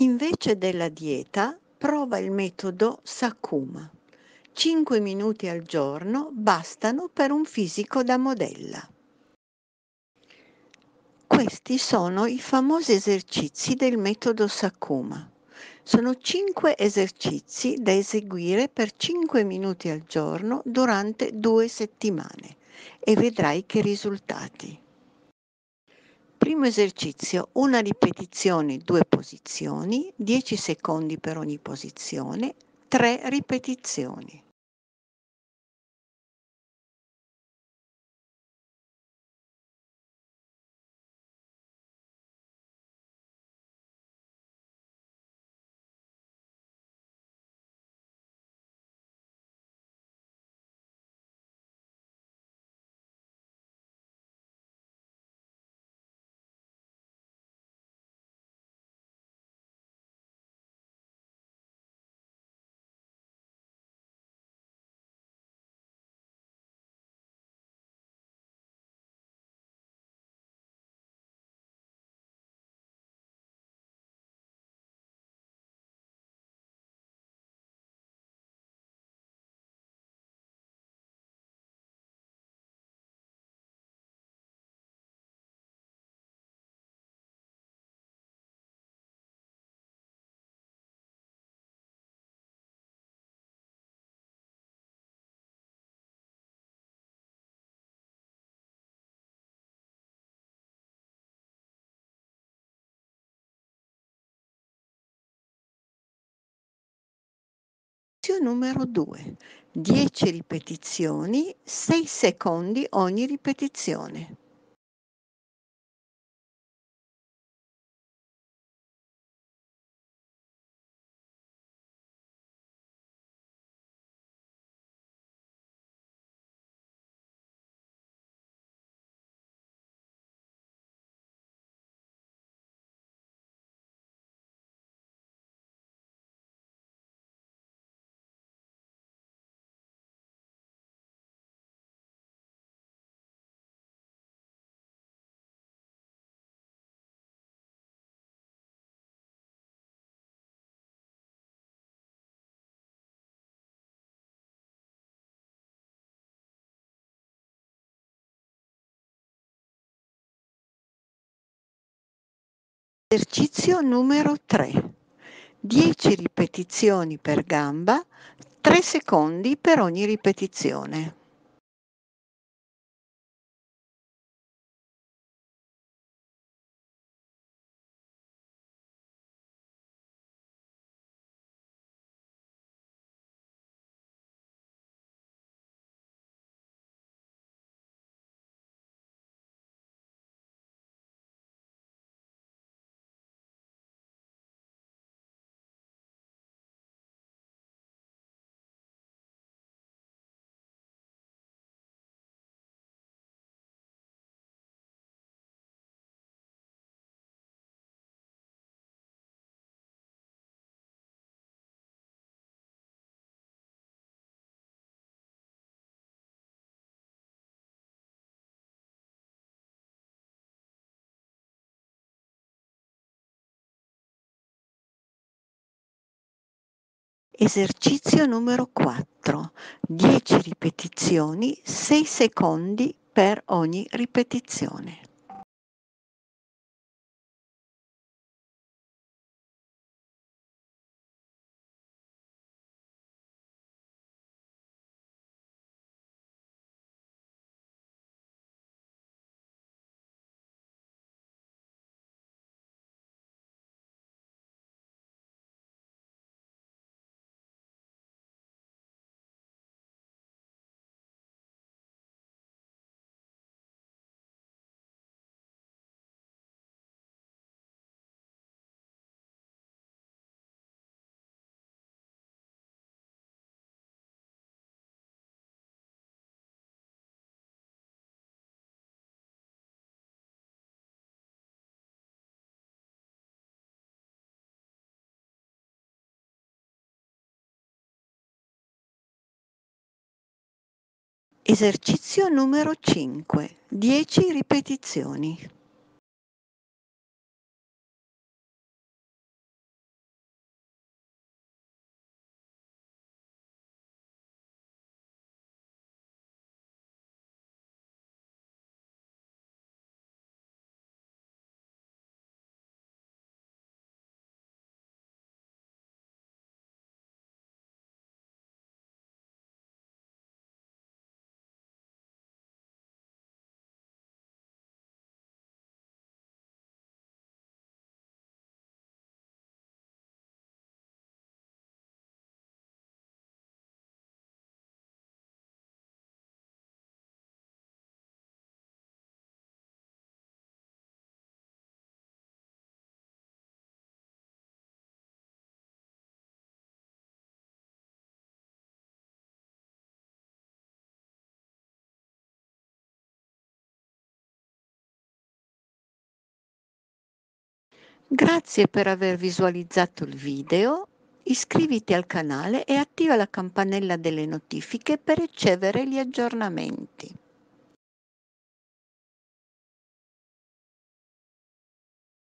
Invece della dieta, prova il metodo Sakuma. 5 minuti al giorno bastano per un fisico da modella. Questi sono i famosi esercizi del metodo Sakuma. Sono 5 esercizi da eseguire per 5 minuti al giorno durante due settimane e vedrai che risultati. Primo esercizio, una ripetizione, due posizioni, 10 secondi per ogni posizione, 3 ripetizioni. Numero 2. 10 ripetizioni, 6 secondi ogni ripetizione. Esercizio numero 3. 10 ripetizioni per gamba, 3 secondi per ogni ripetizione. Esercizio numero 4. 10 ripetizioni, 6 secondi per ogni ripetizione. Esercizio numero 5. 10 ripetizioni. Grazie per aver visualizzato il video, iscriviti al canale e attiva la campanella delle notifiche per ricevere gli aggiornamenti.